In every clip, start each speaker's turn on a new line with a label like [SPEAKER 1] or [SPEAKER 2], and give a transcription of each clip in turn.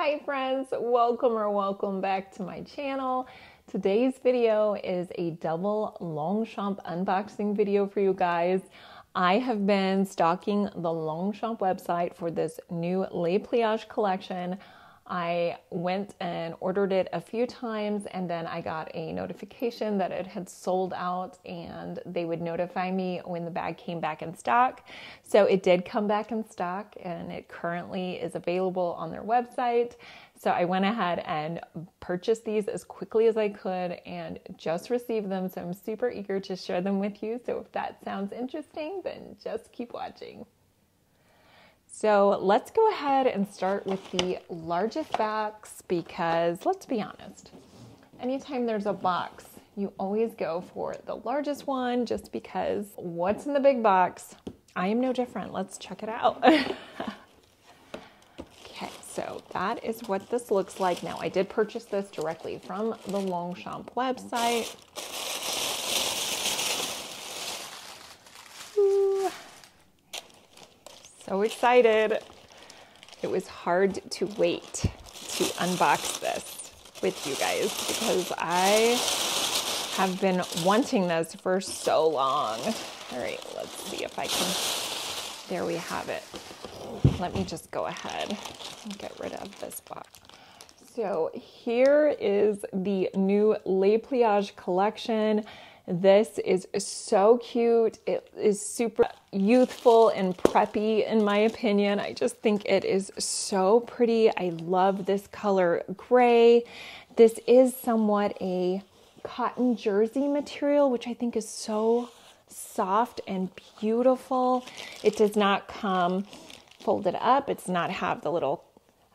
[SPEAKER 1] Hi friends, welcome or welcome back to my channel. Today's video is a double Longchamp unboxing video for you guys. I have been stalking the Longchamp website for this new Les Pliage collection. I went and ordered it a few times and then I got a notification that it had sold out and they would notify me when the bag came back in stock. So it did come back in stock and it currently is available on their website. So I went ahead and purchased these as quickly as I could and just received them. So I'm super eager to share them with you. So if that sounds interesting, then just keep watching. So let's go ahead and start with the largest box because let's be honest, anytime there's a box, you always go for the largest one just because what's in the big box? I am no different. Let's check it out. okay, so that is what this looks like. Now, I did purchase this directly from the Longchamp website. So excited. It was hard to wait to unbox this with you guys because I have been wanting this for so long. All right, let's see if I can. There we have it. Let me just go ahead and get rid of this box. So here is the new Les Pliage collection. This is so cute. It is super youthful and preppy, in my opinion. I just think it is so pretty. I love this color gray. This is somewhat a cotton jersey material, which I think is so soft and beautiful. It does not come folded up, it's not have the little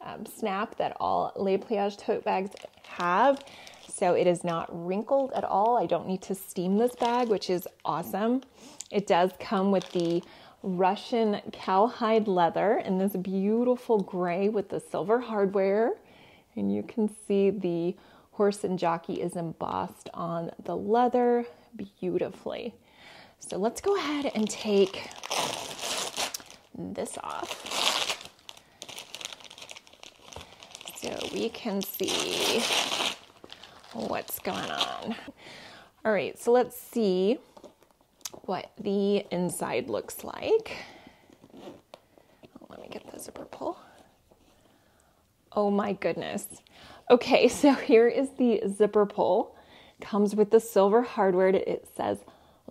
[SPEAKER 1] um, snap that all Les Pliage tote bags have. So it is not wrinkled at all. I don't need to steam this bag, which is awesome. It does come with the Russian cowhide leather in this beautiful gray with the silver hardware. And you can see the horse and jockey is embossed on the leather beautifully. So let's go ahead and take this off. So we can see what's going on. All right, so let's see what the inside looks like. Let me get the zipper pull. Oh my goodness. Okay, so here is the zipper pull. Comes with the silver hardware. It says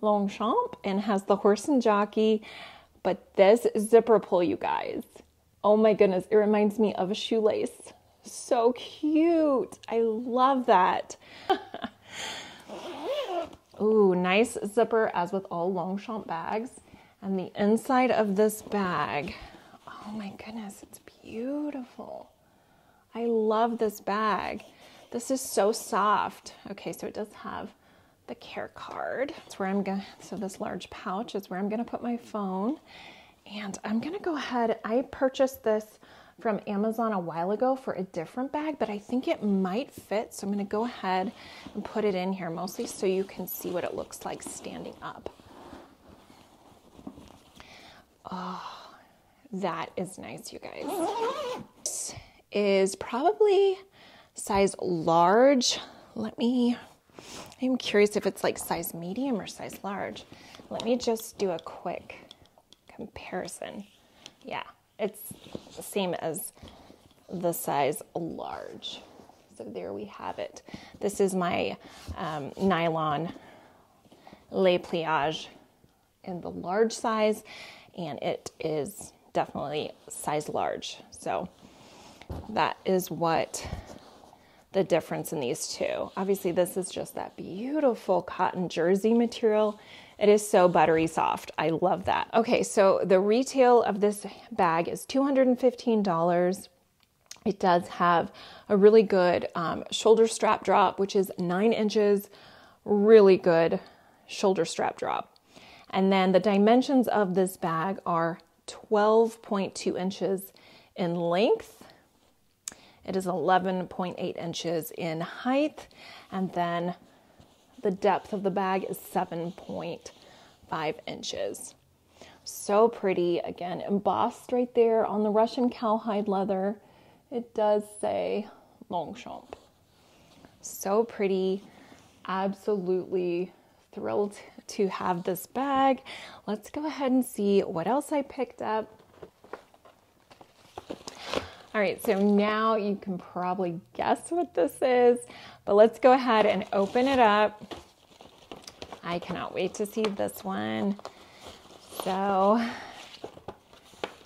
[SPEAKER 1] Longchamp and has the horse and jockey. But this zipper pull, you guys, oh my goodness, it reminds me of a shoelace. So cute. I love that. Ooh, nice zipper as with all Longchamp bags. And the inside of this bag, oh my goodness, it's beautiful. I love this bag. This is so soft. Okay, so it does have the care card. It's where I'm gonna, so this large pouch is where I'm gonna put my phone. And I'm gonna go ahead, I purchased this from Amazon a while ago for a different bag, but I think it might fit. So I'm going to go ahead and put it in here mostly so you can see what it looks like standing up. Oh, that is nice, you guys. This is probably size large. Let me, I'm curious if it's like size medium or size large. Let me just do a quick comparison. Yeah, it's the same as the size large. So there we have it. This is my um, nylon Les Pliage in the large size, and it is definitely size large. So that is what the difference in these two. Obviously, this is just that beautiful cotton jersey material it is so buttery soft. I love that. Okay, so the retail of this bag is $215. It does have a really good um, shoulder strap drop, which is nine inches, really good shoulder strap drop. And then the dimensions of this bag are 12.2 inches in length. It is 11.8 inches in height, and then the depth of the bag is 7.5 inches. So pretty. Again, embossed right there on the Russian cowhide leather. it does say Longchamp. So pretty. Absolutely thrilled to have this bag. Let's go ahead and see what else I picked up. All right, so now you can probably guess what this is, but let's go ahead and open it up. I cannot wait to see this one. So,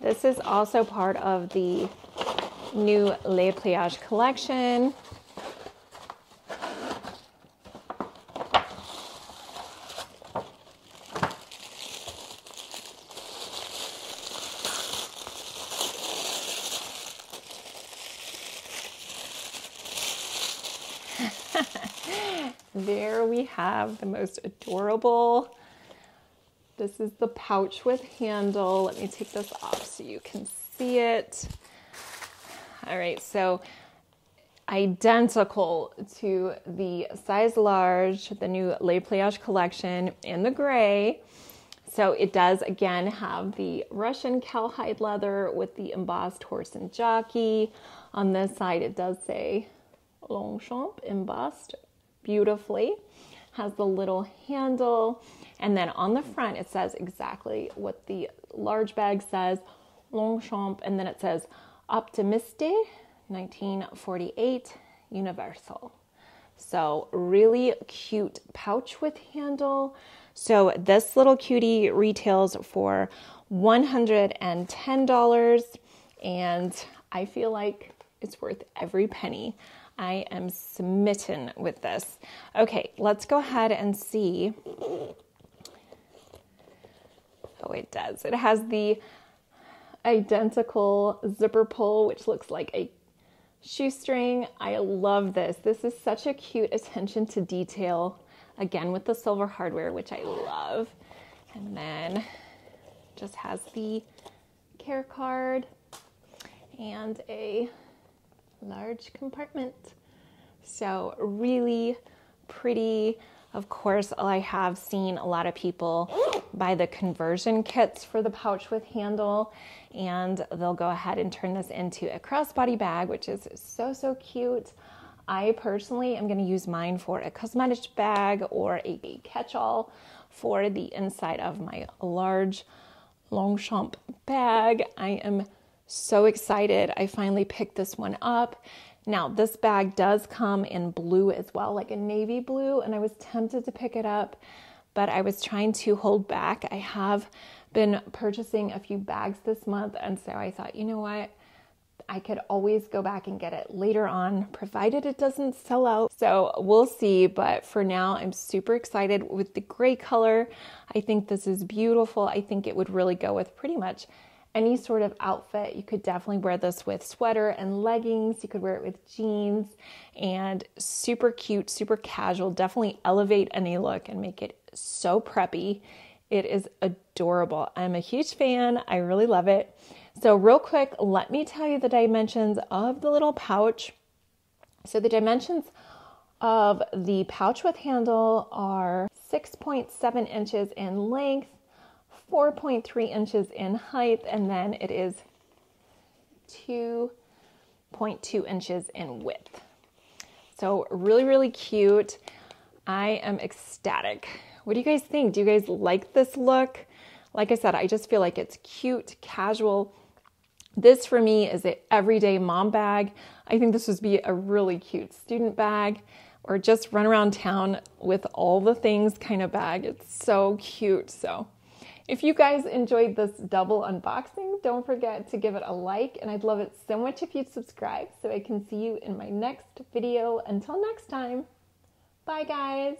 [SPEAKER 1] this is also part of the new Les Pliages collection. there we have the most adorable. This is the pouch with handle. Let me take this off so you can see it. All right, so identical to the size large, the new Les Pliages collection in the gray. So it does again have the Russian cowhide leather with the embossed horse and jockey. On this side, it does say Longchamp embossed beautifully. Has the little handle. And then on the front, it says exactly what the large bag says Longchamp. And then it says Optimiste 1948 Universal. So, really cute pouch with handle. So, this little cutie retails for $110, and I feel like it's worth every penny. I am smitten with this. Okay, let's go ahead and see. Oh, it does. It has the identical zipper pull, which looks like a shoestring. I love this. This is such a cute attention to detail. Again, with the silver hardware, which I love. And then just has the care card and a large compartment. So, really pretty. Of course, I have seen a lot of people buy the conversion kits for the pouch with handle, and they'll go ahead and turn this into a crossbody bag, which is so, so cute. I personally am going to use mine for a cosmetic bag or a big catch all for the inside of my large Longchamp bag. I am so excited. I finally picked this one up. Now, this bag does come in blue as well, like a navy blue, and I was tempted to pick it up, but I was trying to hold back. I have been purchasing a few bags this month, and so I thought, you know what? I could always go back and get it later on, provided it doesn't sell out. So we'll see. But for now, I'm super excited with the gray color. I think this is beautiful. I think it would really go with pretty much any sort of outfit. You could definitely wear this with sweater and leggings. You could wear it with jeans and super cute, super casual. Definitely elevate any look and make it so preppy. It is adorable. I'm a huge fan. I really love it. So, real quick, let me tell you the dimensions of the little pouch. So, the dimensions of the pouch with handle are 6.7 inches in length 4.3 inches in height, and then it is 2.2 inches in width. So, really, really cute. I am ecstatic. What do you guys think? Do you guys like this look? Like I said, I just feel like it's cute, casual. This for me is an everyday mom bag. I think this would be a really cute student bag or just run around town with all the things kind of bag. It's so cute. So, if you guys enjoyed this double unboxing, don't forget to give it a like, and I'd love it so much if you'd subscribe so I can see you in my next video. Until next time, bye guys.